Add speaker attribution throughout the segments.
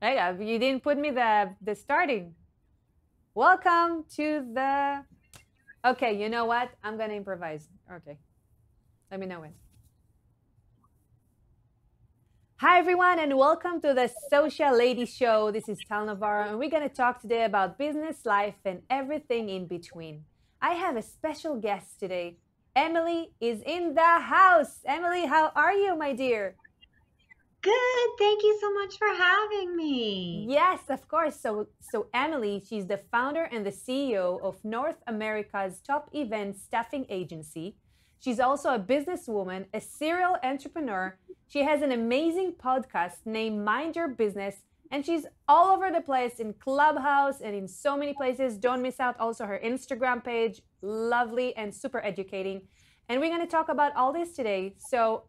Speaker 1: Hey, uh, you didn't put me the the starting. Welcome to the. Okay, you know what? I'm gonna improvise. Okay, let me know when. Hi, everyone, and welcome to the Social Lady Show. This is Tal Navarro, and we're to talk today about business, life, and everything in between. I have a special guest today. Emily is in the house. Emily, how are you, my dear?
Speaker 2: Good. Thank you so much for having me.
Speaker 1: Yes, of course. So, so Emily, she's the founder and the CEO of North America's top event staffing agency. She's also a businesswoman, a serial entrepreneur. She has an amazing podcast named Mind Your Business, and she's all over the place in Clubhouse and in so many places. Don't miss out also her Instagram page, lovely and super educating. And we're going to talk about all this today. So,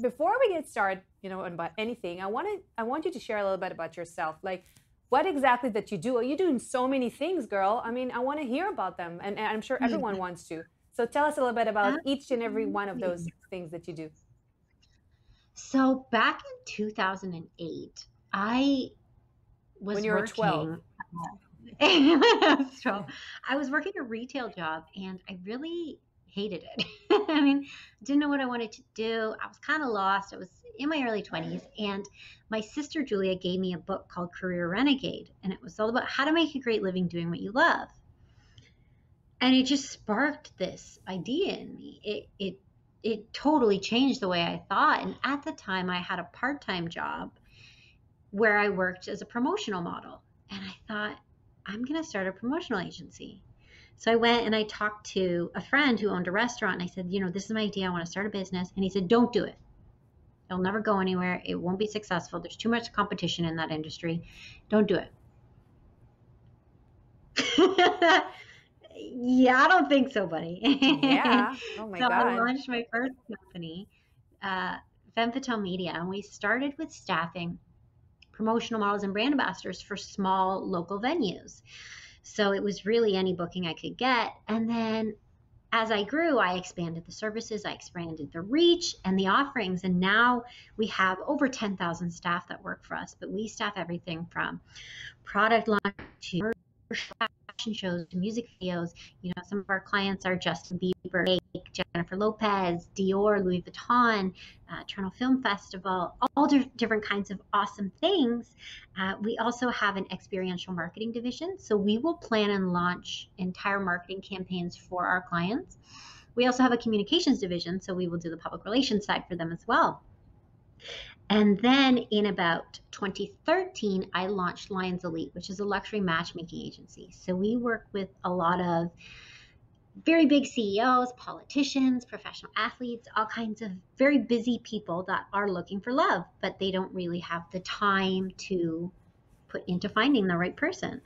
Speaker 1: before we get started, you know, about anything, I want to I want you to share a little bit about yourself. Like what exactly that you do? Are you doing so many things, girl? I mean, I want to hear about them and, and I'm sure everyone mm-hmm. wants to. So tell us a little bit about each and every one of those things that you do.
Speaker 2: So back in 2008, I was
Speaker 1: when you were
Speaker 2: working,
Speaker 1: 12.
Speaker 2: I was 12. I was working a retail job and I really hated it. I mean, didn't know what I wanted to do. I was kind of lost. I was in my early 20s and my sister Julia gave me a book called Career Renegade and it was all about how to make a great living doing what you love and it just sparked this idea in me it it it totally changed the way i thought and at the time i had a part-time job where i worked as a promotional model. And i thought i'm going to start a promotional agency. So i went and i talked to a friend who owned a restaurant and i said you know this is my idea. I want to start a business. And he said don't do it. It'll never go anywhere. It won't be successful. There's too much competition in that industry. Don't do it. Yeah, I don't think so, buddy.
Speaker 1: Yeah. Oh my
Speaker 2: so
Speaker 1: God.
Speaker 2: I launched my first company, uh, Femme Fatale Media, and we started with staffing promotional models and brand ambassadors for small local venues. So it was really any booking I could get. And then as I grew, I expanded the services, I expanded the reach and the offerings. And now we have over 10,000 staff that work for us, but we staff everything from product launch to fashion shows to music videos. You know, some of our clients are Justin Bieber, Jennifer Lopez, Dior, Louis Vuitton, uh, Toronto Film Festival, all di- different kinds of awesome things. Uh, we also have an experiential marketing division. So we will plan and launch entire marketing campaigns for our clients. We also have a communications division. So we will do the public relations side for them as well. And then in about 2013, I launched Lyons Elite, which is a luxury matchmaking agency. So we work with a lot of very big CEOs, politicians, professional athletes, all kinds of very busy people that are looking for love, but they don't really have the time to put into finding the right person.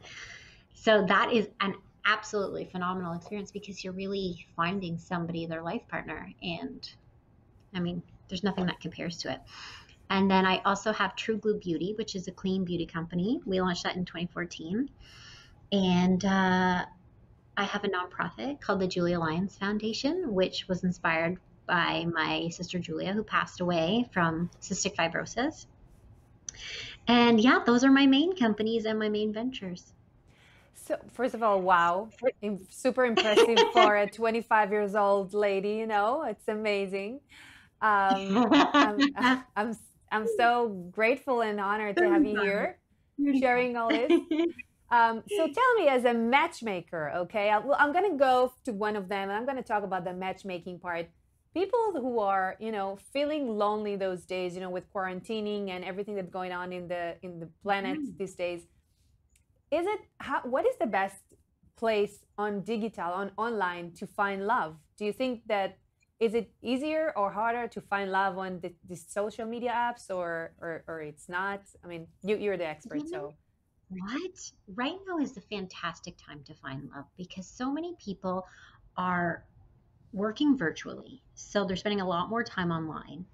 Speaker 2: So that is an absolutely phenomenal experience because you're really finding somebody, their life partner. And I mean, there's nothing that compares to it. And then I also have True Glue Beauty, which is a clean beauty company. We launched that in 2014. And uh, I have a nonprofit called the Julia Lyons Foundation, which was inspired by my sister Julia, who passed away from cystic fibrosis. And yeah, those are my main companies and my main ventures.
Speaker 1: So, first of all, wow, super impressive for a 25 years old lady. You know, it's amazing. Um, I'm, I'm I'm so grateful and honored to have you here, sharing all this. Um, so tell me, as a matchmaker, okay, I, well, I'm going to go to one of them, and I'm going to talk about the matchmaking part. People who are, you know, feeling lonely those days, you know, with quarantining and everything that's going on in the in the planet
Speaker 2: Mm.
Speaker 1: these days. Is it how? What is the best place on digital on online to find love? Do you think that is it easier or harder to find love on the, the social media apps or, or or it's not? I mean, you you're the expert,
Speaker 2: know,
Speaker 1: so
Speaker 2: What? Right now is the fantastic time to find love because so many people are working virtually. So they're spending a lot more time online.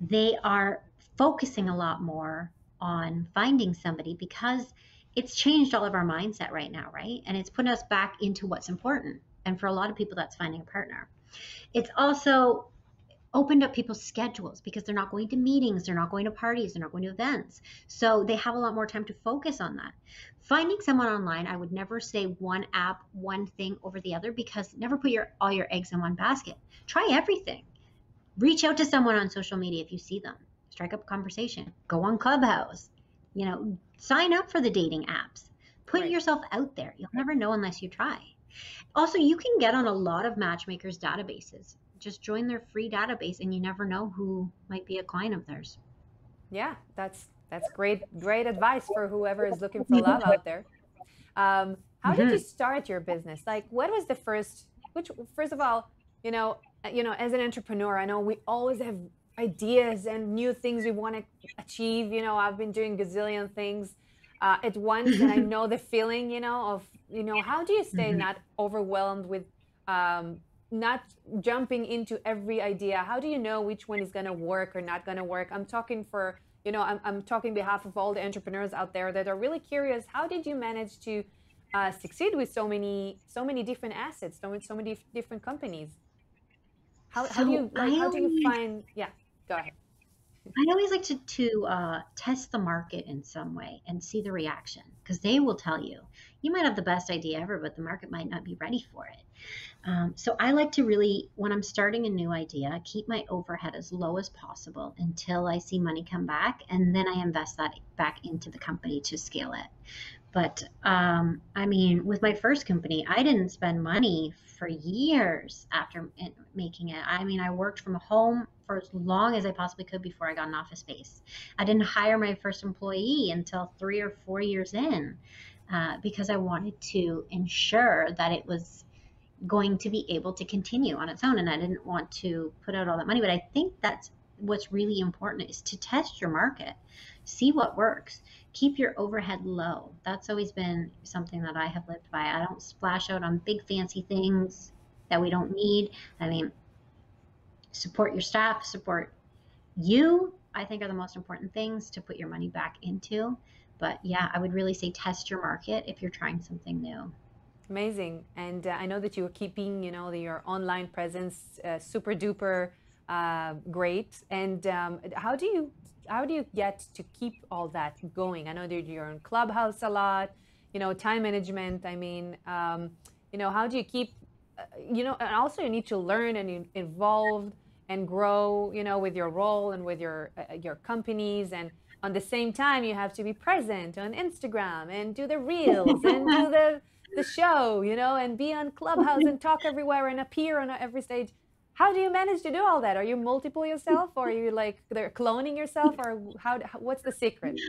Speaker 2: They are focusing a lot more on finding somebody because it's changed all of our mindset right now, right? And it's putting us back into what's important. And for a lot of people, that's finding a partner. It's also opened up people's schedules because they're not going to meetings, they're not going to parties, they're not going to events. So they have a lot more time to focus on that. Finding someone online, I would never say one app, one thing over the other because never put your all your eggs in one basket. Try everything. Reach out to someone on social media if you see them. Strike up a conversation. Go on Clubhouse. You know, sign up for the dating apps. Put right. yourself out there. You'll never know unless you try. Also, you can get on a lot of matchmakers' databases just join their free database and you never know who might be a client of theirs.
Speaker 1: Yeah, that's that's great great advice for whoever is looking for love out there. Um, how mm-hmm. did you start your business? Like, what was the first? Which first of all, you know, uh, you know, as an entrepreneur, I know we always have ideas and new things we want to achieve. You know, I've been doing gazillion things uh, at once, and I know the feeling. You know, of you know, how do you stay mm-hmm. not overwhelmed with um, not jumping into every idea. How do you know which one is going to work or not going to work? I'm talking for you know I'm, I'm talking behalf of all the entrepreneurs out there that are really curious how did you manage to uh, succeed with so many so many different assets so, so many different companies? How, how do you like, how do you find yeah go ahead
Speaker 2: I always like to to uh, test the market in some way and see the reaction because they will tell you. You might have the best idea ever, but the market might not be ready for it. Um, so I like to really, when I'm starting a new idea, keep my overhead as low as possible until I see money come back, and then I invest that back into the company to scale it. But um, I mean, with my first company, I didn't spend money for years after making it. I mean, I worked from home for as long as I possibly could before I got an office space. I didn't hire my first employee until three or four years in uh, because I wanted to ensure that it was going to be able to continue on its own. And I didn't want to put out all that money. But I think that's what's really important is to test your market, see what works, keep your overhead low. That's always been something that I have lived by. I don't splash out on big fancy things that we don't need. I mean, support your staff, support you, I think are the most important things to put your money back into. But yeah, I would really say test your market if you're trying something new.
Speaker 1: Amazing. And uh, I know that you're keeping, you know, your online presence uh, super duper uh, great. And um, how do you how do you get to keep all that going? I know that you're in Clubhouse a lot, you know, time management. I mean, um, you know, how do you keep, uh, you know, and also you need to learn and involved and grow, you know, with your role and with your uh, your companies and on the same time you have to be present on Instagram and do the reels and do the the show, you know, and be on Clubhouse and talk everywhere and appear on every stage. How do you manage to do all that? Are you multiple yourself or are you like they're cloning yourself or how what's the secret?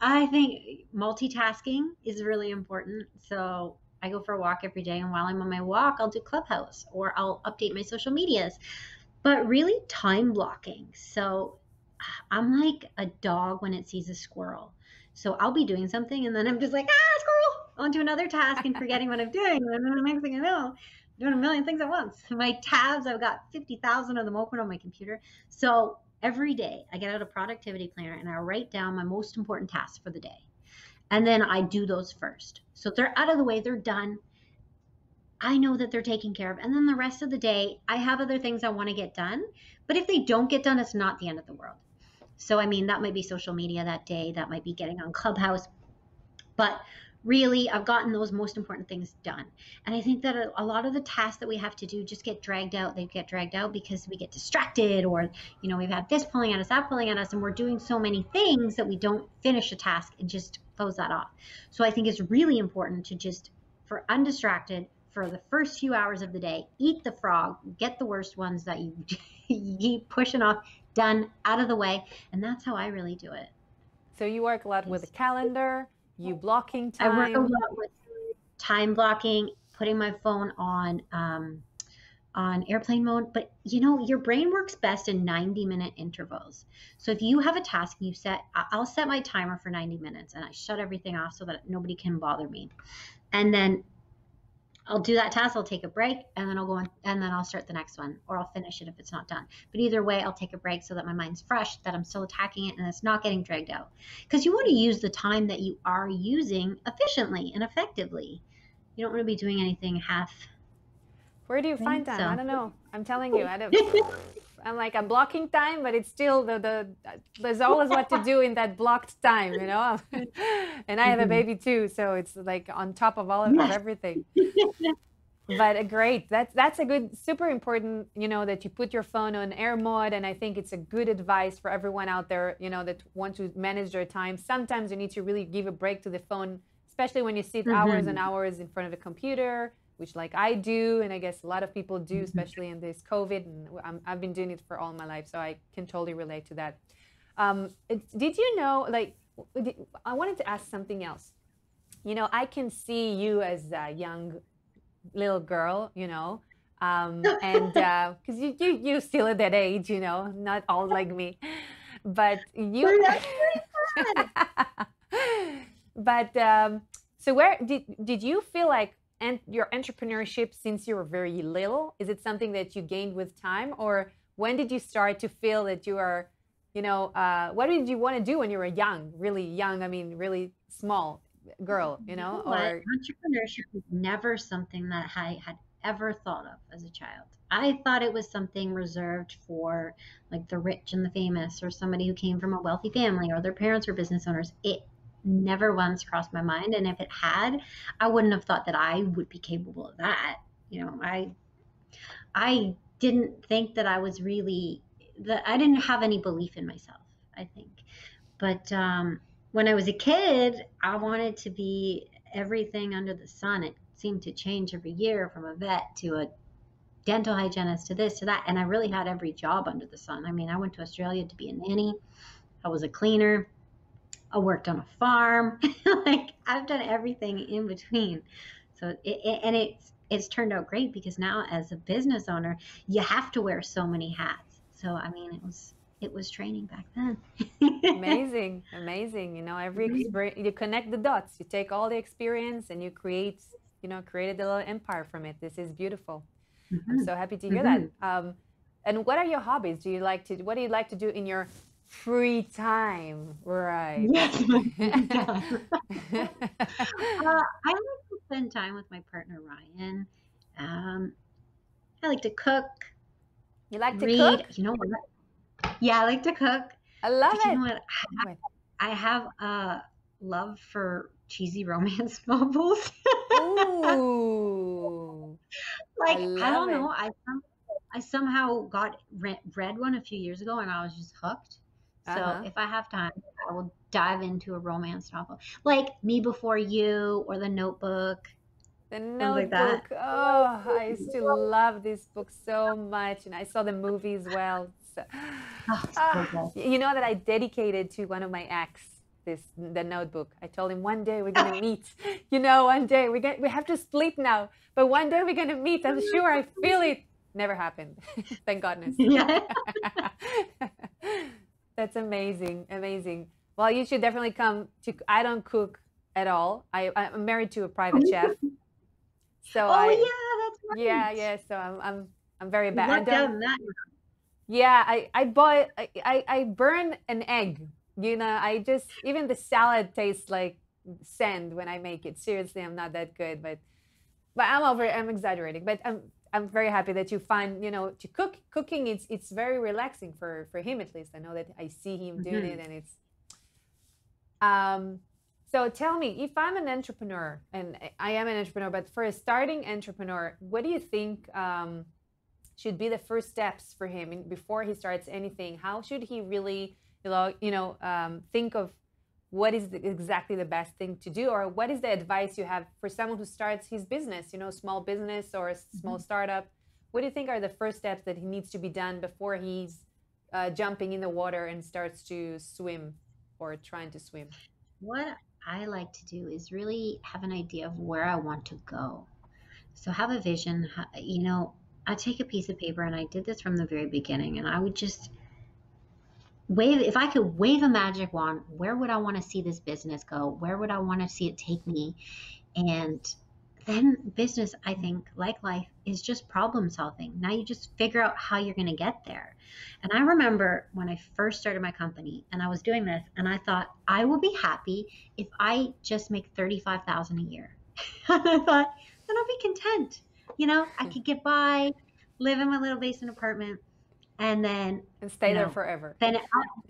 Speaker 2: I think multitasking is really important. So I go for a walk every day and while I'm on my walk, I'll do Clubhouse or I'll update my social medias but really time blocking. So I'm like a dog when it sees a squirrel. So I'll be doing something and then I'm just like, ah, squirrel, onto another task and forgetting what I'm doing. And then the next thing I know, doing a million things at once. My tabs, I've got 50,000 of them open on my computer. So every day I get out a productivity planner and I write down my most important tasks for the day. And then I do those first. So they're out of the way, they're done. I know that they're taken care of. And then the rest of the day, I have other things I want to get done. But if they don't get done, it's not the end of the world. So, I mean, that might be social media that day, that might be getting on Clubhouse. But really, I've gotten those most important things done. And I think that a, a, lot of the tasks that we have to do just get dragged out. They get dragged out because we get distracted, or, you know, we've had this pulling at us, that pulling at us, and we're doing so many things that we don't finish a task and just close that off. So, I think it's really important to just, for undistracted, for the first few hours of the day, eat the frog, get the worst ones that you, you keep pushing off, done, out of the way. And that's how I really do it.
Speaker 1: So you work a lot with a calendar, you blocking time.
Speaker 2: I work a lot with time blocking, putting my phone on um, on airplane mode. But you know, your brain works best in 90 minute intervals. So if you have a task and you set, I'll set my timer for 90 minutes and I shut everything off so that nobody can bother me. And then I'll do that task, I'll take a break, and then I'll go on, and then I'll start the next one, or I'll finish it if it's not done. But either way, I'll take a break so that my mind's fresh, that I'm still attacking it, and it's not getting dragged out. Because you want to use the time that you are using efficiently and effectively. You don't want to be doing anything half.
Speaker 1: Where do you find time? So. I don't know. I'm telling you, I don't. I'm like I'm blocking time, but it's still the the there's always what to do in that blocked time, you know. and I have a mm-hmm. baby too, so it's like on top of all of, of everything. but uh, great, that's that's a good, super important, you know, that you put your phone on air mode, and I think it's a good advice for everyone out there, you know, that want to manage their time. Sometimes you need to really give a break to the phone, especially when you sit mm-hmm. hours and hours in front of a computer which like I do, and I guess a lot of people do, mm-hmm. especially in this COVID. And i have been doing it for all my life, so I can totally relate to that. Um, did you know? Like, I wanted to ask something else. You know, I can see you as a young little girl. You know, um, and because uh, you, you you still at that age, you know, not all like me, but you. but um, so where did did you feel like and your entrepreneurship since you were very little? Is it something that you gained with time, or when did you start to feel that you are, you know, uh, what did you want to do when you were young, really young? I mean, really small girl, you know?
Speaker 2: or entrepreneurship was never something that I had ever thought of as a child. I thought it was something reserved for like the rich and the famous, or somebody who came from a wealthy family, or their parents were business owners. It never once crossed my mind. And if it had, I wouldn't have thought that I would be capable of that. You know, I I didn't think that I was really that I didn't have any belief in myself, I think. But um, when I was a kid, I wanted to be everything under the sun. It seemed to change every year from a vet to a dental hygienist to this to that. And I really had every job under the sun. I mean, I went to Australia to be a nanny, I was a cleaner, I worked on a farm. like I've done everything in between. So it, it, and it's it's turned out great because now as a business owner, you have to wear so many hats. So I mean, it was it was training back then.
Speaker 1: amazing, amazing. You know, every experience you connect the dots. You take all the experience and you create, you know, created a little empire from it. This is beautiful. Mm-hmm. I'm so happy to hear mm-hmm. that. Um, and what are your hobbies? Do you like to? What do you like to do in your free time, right? Yes. uh,
Speaker 2: I like to spend time with my partner Ryan. Um, I like to cook.
Speaker 1: You like to read. cook?
Speaker 2: You know what? Yeah, I like to cook.
Speaker 1: I love but it.
Speaker 2: You know what? I, I have a love for cheesy romance novels. Ooh. like I, I don't it. know. I I somehow got read one a few years ago and I was just hooked. So uh-huh. if I have time, I will dive into a romance novel, like Me Before You or The Notebook.
Speaker 1: The Notebook. Like oh, I used to love this book so much, and I saw the movie as well. So, oh, ah, you know that I dedicated to one of my ex this the Notebook. I told him one day we're gonna meet. You know, one day we get we have to split now, but one day we're gonna meet. I'm sure. I feel it. Never happened. Thank goodness. Yeah. That's amazing, amazing. Well, you should definitely come to. I don't cook at all. I I'm married to a private chef.
Speaker 2: So oh
Speaker 1: I,
Speaker 2: yeah, that's right.
Speaker 1: Yeah, yeah. So I'm I'm I'm very bad. I don't, yeah, I I bought I, I I burn an egg. You know, I just even the salad tastes like sand when I make it. Seriously, I'm not that good, but but I'm over. I'm exaggerating, but I'm I'm very happy that you find, you know, to cook cooking it's it's very relaxing for for him at least. I know that I see him doing mm-hmm. it and it's um so tell me, if I'm an entrepreneur and I am an entrepreneur, but for a starting entrepreneur, what do you think um, should be the first steps for him before he starts anything? How should he really, you know, you know, um, think of what is the, exactly the best thing to do or what is the advice you have for someone who starts his business you know small business or a small mm-hmm. startup? What do you think are the first steps that he needs to be done before he's uh, jumping in the water and starts to swim or trying to swim?
Speaker 2: What i like to do is really have an idea of where i want to go. So have a vision you know i take a piece of paper and i did this from the very beginning and i would just wave if I could wave a magic wand, where would I want to see this business go? Where would I want to see it take me? And then business, I think, like life, is just problem solving. Now you just figure out how you're going to get there. And I remember when I first started my company and I was doing this and I thought I will be happy if I just make 35,000 a year. and I thought then I'll be content. You know, I hmm. could get by, live in my little basement apartment and then
Speaker 1: and stay there
Speaker 2: know,
Speaker 1: forever.
Speaker 2: then it,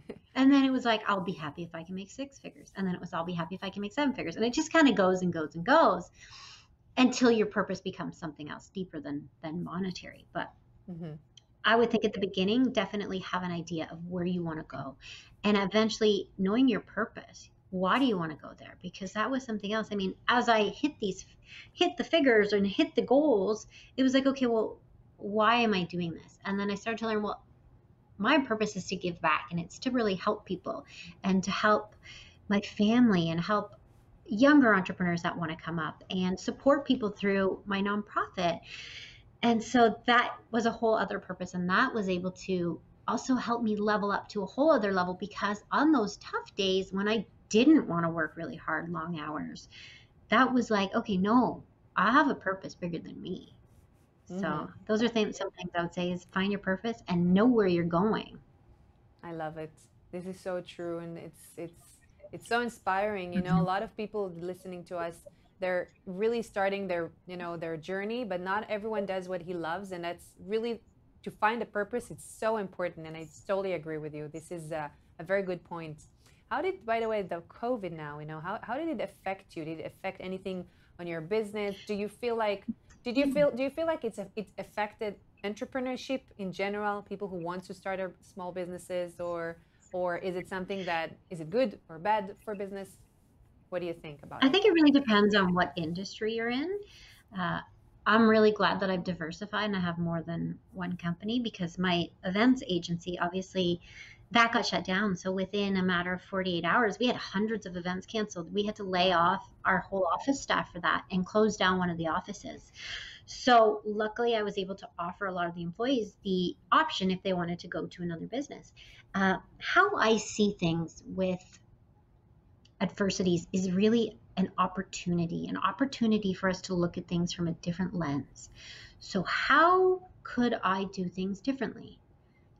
Speaker 2: and then it was like I'll be happy if I can make six figures, and then it was I'll be happy if I can make seven figures, and it just kind of goes and goes and goes until your purpose becomes something else deeper than than monetary. But
Speaker 1: hmm
Speaker 2: I would think at the beginning, definitely have an idea of where you want to go. And eventually knowing your purpose. Why do you want to go there? Because that was something else. I mean, as I hit these, hit the figures and hit the goals, it was like, okay, well, why am I doing this? And then I started to learn, well, my purpose is to give back and it's to really help people and to help my family and help younger entrepreneurs that want to come up and support people through my nonprofit and so that was a whole other purpose and that was able to also help me level up to a whole other level because on those tough days when i didn't want to work really hard long hours that was like okay no i have a purpose bigger than me so
Speaker 1: Mhm.
Speaker 2: those are things some things i would say is find your purpose and know where you're going
Speaker 1: I love it. This is so true, and it's it's it's so inspiring. You know, a lot of people listening to us, they're really starting their you know their journey, but not everyone does what he loves, and that's really to find a purpose. It's so important, and I totally agree with you. This is a, a very good point. How did, by the way, the COVID now? You know, how how did it affect you? Did it affect anything on your business? Do you feel like did you feel do you feel like it's a, it's affected entrepreneurship in general people who want to start a small businesses or or is it something that is it good or bad for business what do you think about it?
Speaker 2: i
Speaker 1: it
Speaker 2: think it really depends on what industry you're in uh, i'm really glad that i've diversified and i have more than one company because my events agency obviously that got shut down so within a matter of 48 hours we had hundreds of events canceled we had to lay off our whole office staff for that and close down one of the offices so luckily, I was able to offer a lot of the employees the option if they wanted to go to another business. Uh, how I see things with adversities is really an opportunity, an opportunity for us to look at things from a different lens. So, how could I do things differently?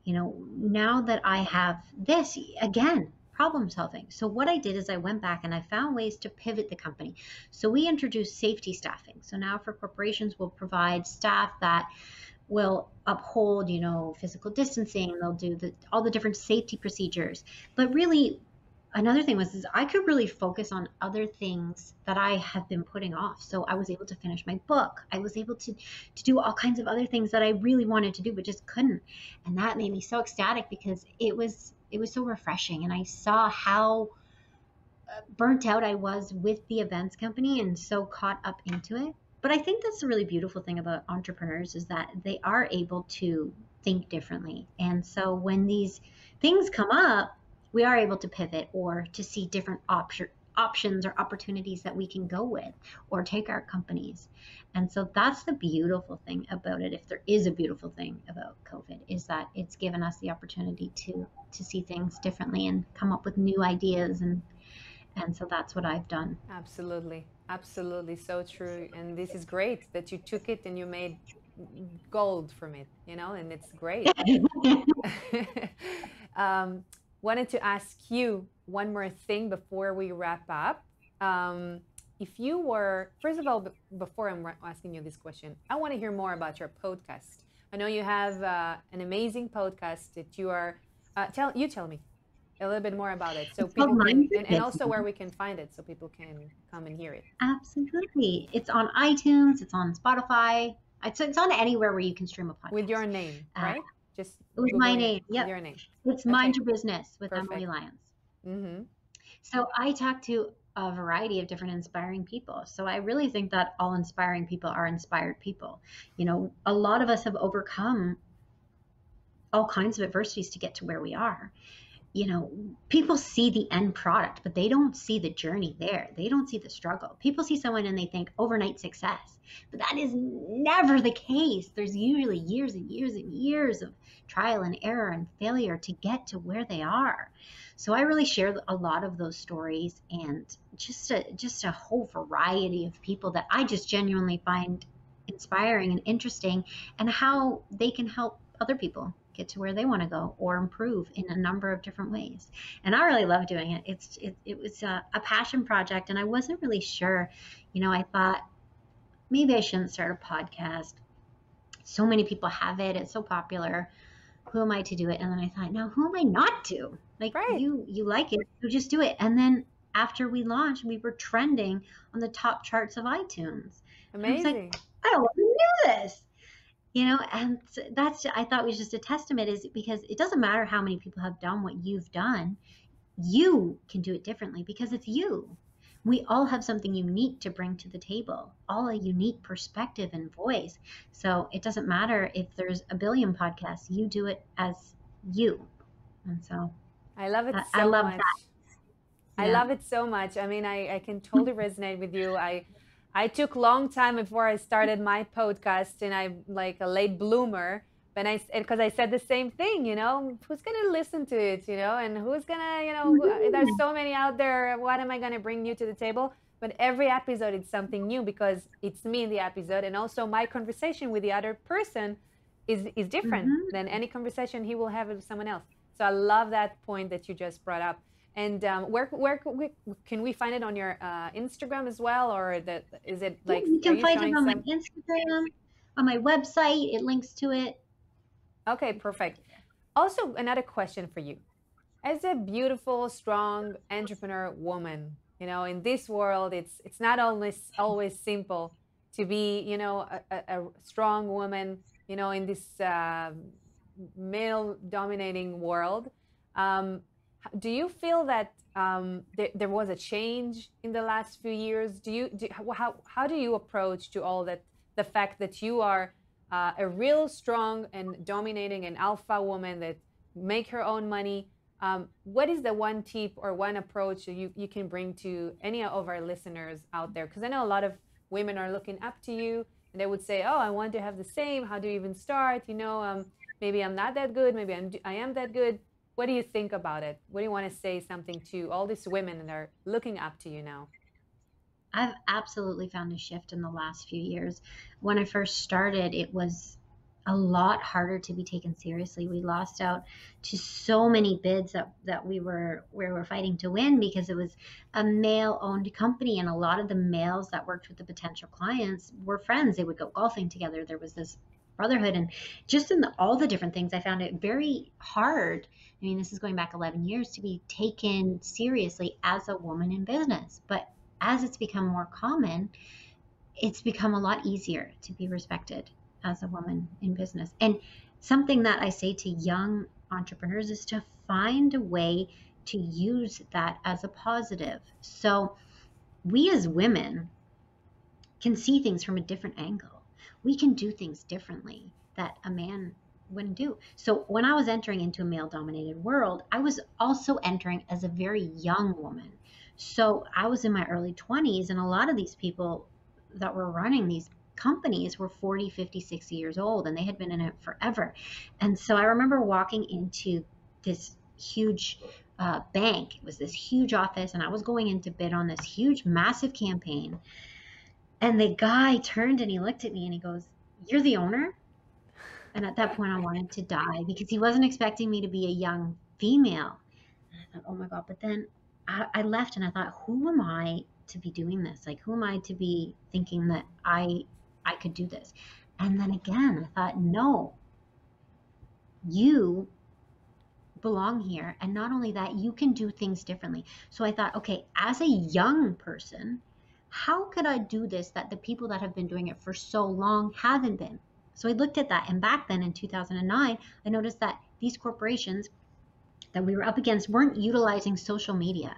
Speaker 2: You know, now that I have this, again, problem solving. So what I did is I went back and I found ways to pivot the company. So we introduced safety staffing. So now for corporations, we'll provide staff that will uphold, you know, physical distancing. They'll do the, all the different safety procedures. But really, another thing was is I could really focus on other things that I have been putting off. So I was able to finish my book. I was able to to do all kinds of other things that I really wanted to do but just couldn't. And that made me so ecstatic because it was it was so refreshing and i saw how uh, burnt out i was with the events company and so caught up into it but i think that's the really beautiful thing about entrepreneurs is that they are able to think differently and so when these things come up we are able to pivot or to see different options options or opportunities that we can go with or take our companies. And so that's the beautiful thing about it. If there is a beautiful thing about COVID, is that it's given us the opportunity to to see things differently and come up with new ideas and and so that's what I've done.
Speaker 1: absolutely absolutely so true and this is great that you took it and you made gold from it you know and it's great um, wanted to ask you one more thing before we wrap up. Um, if you were, first of all, b- before I'm asking you this question, I want to hear more about your podcast. I know you have uh, an amazing podcast that you are. Uh, tell you tell me a little bit more about it, so
Speaker 2: It's
Speaker 1: people can, and, and also where we can find it, so people can come and hear it.
Speaker 2: Absolutely. It's on iTunes, it's on Spotify. It's, it's on anywhere where you can stream a podcast.
Speaker 1: With your name,
Speaker 2: Uh,
Speaker 1: Just
Speaker 2: with my name, yep.
Speaker 1: your name.
Speaker 2: It's Mind Your Business with
Speaker 1: Perfect.
Speaker 2: Emily Lyons.
Speaker 1: hmm
Speaker 2: So I talk to a variety of different inspiring people. So I really think that all inspiring people are inspired people. You know, a lot of us have overcome all kinds of adversities to get to where we are. You know, people see the end product, but they don't see the journey there. They don't see the struggle. People see someone and they think overnight success, but that is never the case. There's usually years and years and years of trial and error and failure to get to where they are. So I really share a lot of those stories and just a just a whole variety of people that I just genuinely find inspiring and interesting and how they can help other people get to where they want to go or improve in a number of different ways. And I really love doing it. It's it, it was a, a passion project and I wasn't really sure. You know, I thought maybe I shouldn't start a podcast. So many people have it. It's so popular. who am I to do it? And then I thought, now who am I not to? Like
Speaker 1: Right.
Speaker 2: you, you like it, so just do it. And then after we launched, we were trending on the top charts of iTunes. I was like,
Speaker 1: Amazing.
Speaker 2: I don't want to do this. You know, and that's I thought was just a testament is because it doesn't matter how many people have done what you've done, you can do it differently because it's you. We all have something unique to bring to the table, all a unique perspective and voice. So it doesn't matter if there's a billion podcasts, you do it as you. And so
Speaker 1: I love it
Speaker 2: I-
Speaker 1: so
Speaker 2: I love
Speaker 1: much.
Speaker 2: that.
Speaker 1: I love it so much. I mean, I, I can totally resonate with you. I I took long time before I started my podcast, and I'm like a late bloomer. But I because I said the same thing, you know, who's gonna listen to it, you know, and who's gonna, you know, who- there's so many out there. What am I gonna bring new to the table? But every episode is something new because it's me in the episode, and also my conversation with the other person is is different
Speaker 2: Mhm.
Speaker 1: than any conversation he will have with someone else. So I love that point that you just brought up. And um, where where can we, can we find it on your uh, Instagram as well, or is it like
Speaker 2: you can
Speaker 1: you
Speaker 2: find it on my Instagram, on my website. It links to it.
Speaker 1: Okay, perfect. Also, another question for you. As a beautiful, strong entrepreneur woman, you know, in this world, it's it's not always always simple to be, you know, a, a, strong woman, you know, in this uh, male-dominating world. Um, do you feel that um, there, there was a change in the last few years? Do you do, how how do you approach to all that the fact that you are uh, a real strong and dominating and alpha woman that make her own money? Um, what is the one tip or one approach you, you can bring to any of our listeners out there? Because i know a lot of women are looking up to you and they would say oh i want to have the same. How do you even start? You know um, maybe i'm not that good. Maybe I'm, i am that good what do you think about it what do you want to say something to all these women that are looking up to you now
Speaker 2: I've absolutely found a shift in the last few years. When I first started, it was a lot harder to be taken seriously. We lost out to so many bids that, that we were we were fighting to win because it was a male owned company and a lot of the males that worked with the potential clients were friends. They would go golfing together. There was this brotherhood and just in the, all the different things I found it very hard. I mean, this is going back 11 years to be taken seriously as a woman in business. But as it's become more common, it's become a lot easier to be respected as a woman in business. And something that I say to young entrepreneurs is to find a way to use that as a positive. So we as women can see things from a different angle. We can do things differently that a man wouldn't do. So when I was entering into a male dominated world, I was also entering as a very young woman. So I was in my early 20s, and a lot of these people that were running these companies were 40, 50, 60 years old, and they had been in it forever. And so I remember walking into this huge uh, bank. It was this huge office, and I was going in to bid on this huge, massive campaign. And the guy turned and he looked at me and he goes, You're the owner? And at that point, I wanted to die because he wasn't expecting me to be a young female. And I thought, Oh my God. But then I, I left and I thought, Who am I to be doing this? Like, who am I to be thinking that I I could do this? And then again, I thought, No, you belong here. And not only that, you can do things differently. So I thought, okay, as a young person, how could I do this that the people that have been doing it for so long haven't been? So I looked at that. And back then in 2009, I noticed that these corporations that we were up against weren't utilizing social media.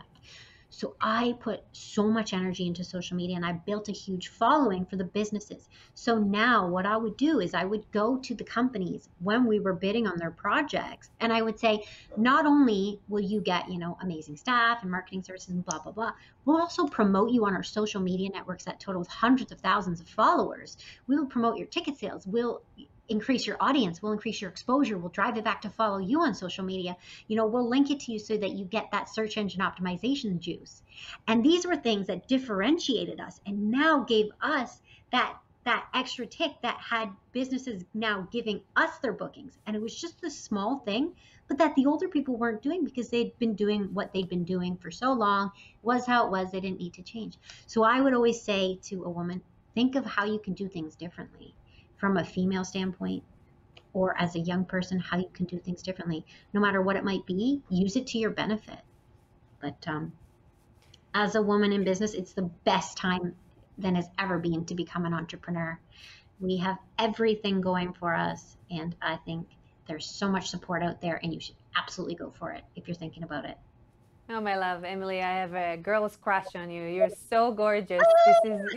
Speaker 2: So I put so much energy into social media and I built a huge following for the businesses. So now what I would do is I would go to the companies when we were bidding on their projects and I would say, not only will you get, you know, amazing staff and marketing services and blah, blah, blah, we'll also promote you on our social media networks that total hundreds of thousands of followers. We will promote your ticket sales. We'll increase your audience we'll increase your exposure we'll drive it back to follow you on social media you know we'll link it to you so that you get that search engine optimization juice. And these were things that differentiated us and now gave us that that extra tick that had businesses now giving us their bookings. And it was just this small thing but that the older people weren't doing because they'd been doing what they'd been doing for so long was how it was they didn't need to change. So i would always say to a woman think of how you can do things differently from a female standpoint or as a young person how you can do things differently. No matter what it might be use it to your benefit. But um, as a woman in business it's the best time than has ever been to become an entrepreneur. We have everything going for us and i think there's so much support out there and you should absolutely go for it if you're thinking about it
Speaker 1: Oh, my love, Emily, I have a girl's crush on you. You're so gorgeous. This is,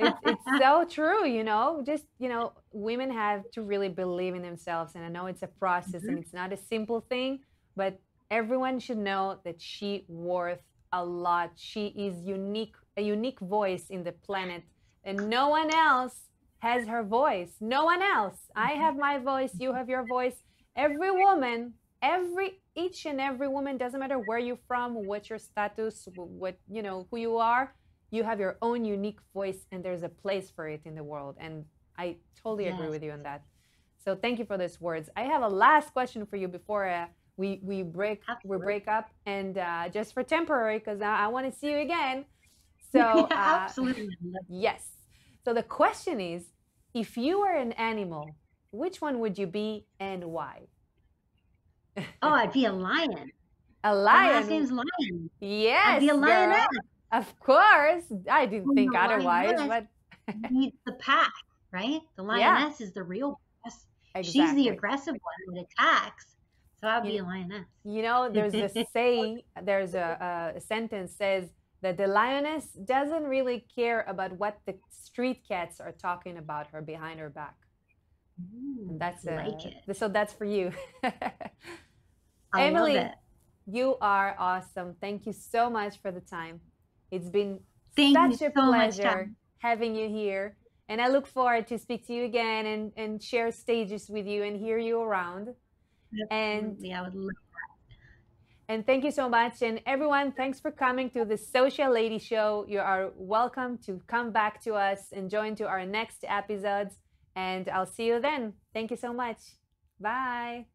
Speaker 1: it's, it's so true, you know, just, you know, women have to really believe in themselves. And I know it's a process mm-hmm. and it's not a simple thing, but everyone should know that she worth a lot. She is unique, a unique voice in the planet and no one else has her voice. No one else. I mm-hmm. have my voice. You have your voice. Every woman every each and every woman doesn't matter where you're from what your status what you know who you are you have your own unique voice and there's a place for it in the world. And i totally yes. agree with you on that. So thank you for those words. I have a last question for you before uh, we we break Absolutely. we break up. And uh, just for temporary because I, I want to see you again. So uh,
Speaker 2: Absolutely.
Speaker 1: yes. So the question is if you were an animal which one would you be and why
Speaker 2: Oh, I'd be a lion.
Speaker 1: A lion. My
Speaker 2: last name's Lion.
Speaker 1: Yes.
Speaker 2: I'd be a lioness.
Speaker 1: Girl. Of course. I didn't oh, think otherwise, but
Speaker 2: needs the pack, right? The lioness yeah. is the real boss. Exactly. She's the aggressive one that attacks. So I'd be you, a lioness.
Speaker 1: You know, there's a saying, there's a, a sentence says that the lioness doesn't really care about what the street cats are talking about her behind her back.
Speaker 2: Ooh, that's uh, like
Speaker 1: it. So that's for you. Emily, you are awesome. Thank you so much for the time. It's been Thank such a so pleasure having you here. And I look forward to speak to you again and, and share stages with you and hear you around.
Speaker 2: Absolutely. And I would love that.
Speaker 1: And thank you so much. And everyone, thanks for coming to the Social Lady Show. You are welcome to come back to us and join to our next episodes. And I'll see you then. Thank you so much. Bye.